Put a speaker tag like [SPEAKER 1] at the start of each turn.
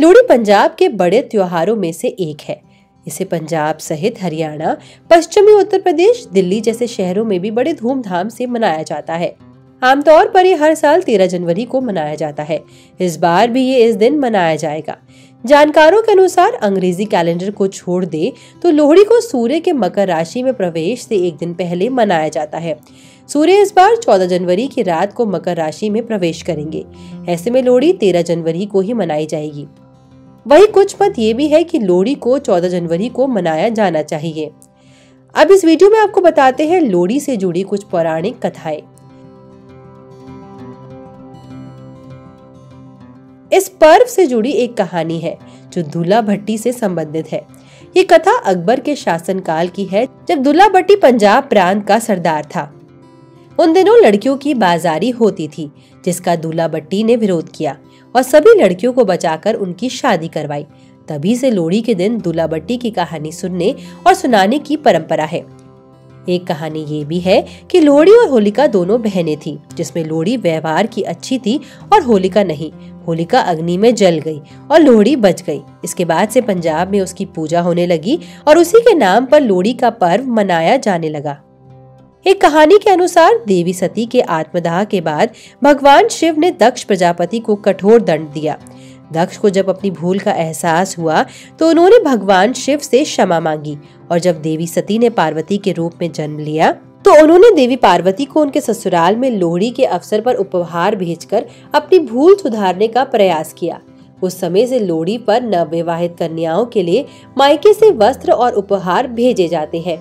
[SPEAKER 1] लोहड़ी पंजाब के बड़े त्योहारों में से एक है। इसे पंजाब सहित हरियाणा, पश्चिमी उत्तर प्रदेश, दिल्ली जैसे शहरों में भी बड़े धूमधाम से मनाया जाता है। आमतौर पर ये हर साल 13 जनवरी को मनाया जाता है। इस बार भी ये इस दिन मनाया जाएगा। जानकारों के अनुसार अंग्रेज़ी कैलेंडर को छोड़ दे तो लोहड़ी को सूर्य के मकर राशि में प्रवेश से एक दिन पहले मनाया जाता है। सूर्य इस बार 14 जनवरी की रात को मकर राशि में प्रवेश करेंगे। ऐसे में लोहड़ी 13 जनवरी को ही मनाई जाएगी। वही कुछ मत ये भी है कि लोहड़ी को 14 जनवरी को मनाया जाना चाहिए। अब इस वीडियो में आपको बताते हैं लोहड़ी से जुड़ी कुछ पौराणिक कथाएँ। इस पर्व से जुड़ी एक कहानी है, जो दूल्हा भट्टी से संबंधित है। ये कथा अकबर के शासनकाल की है, जब दूल्हा भट्टी पंजाब प्रांत का सरदार था। उन दिनों लड़कियों की बाजारी होती थी, जिसका दूल्हा भट्टी ने विरोध किया और सभी लड़कियों को बचाकर उनकी शादी करवाई। तभी से लोहड़ी के दिन दूल्हा भट्टी की कहानी सुनने और सुनाने की परंपरा है। एक कहानी ये भी है कि लोहड़ी और होलिका दोनों बहनें थी, जिसमें लोहड़ी व्यवहार की अच्छी थी और होलिका नहीं। होलिका अग्नि में जल गई और लोहड़ी बच गई। इसके बाद से पंजाब में उसकी पूजा होने लगी और उसी के नाम पर लोहड़ी का पर्व मनाया जाने लगा। एक कहानी के अनुसार देवी सती के आत्मदाह के बाद भगवान शिव ने दक्ष प्रजापति को कठोर दंड दिया। दक्ष को जब अपनी भूल का एहसास हुआ तो उन्होंने भगवान शिव से क्षमा मांगी और जब देवी सती ने पार्वती के रूप में जन्म लिया तो उन्होंने देवी पार्वती को उनके ससुराल में लोहड़ी के अवसर पर उपहार भेजकर अपनी भूल सुधारने का प्रयास किया। उस समय से लोहड़ी पर नवविवाहित कन्याओं के लिए मायके से वस्त्र और उपहार भेजे जाते हैं।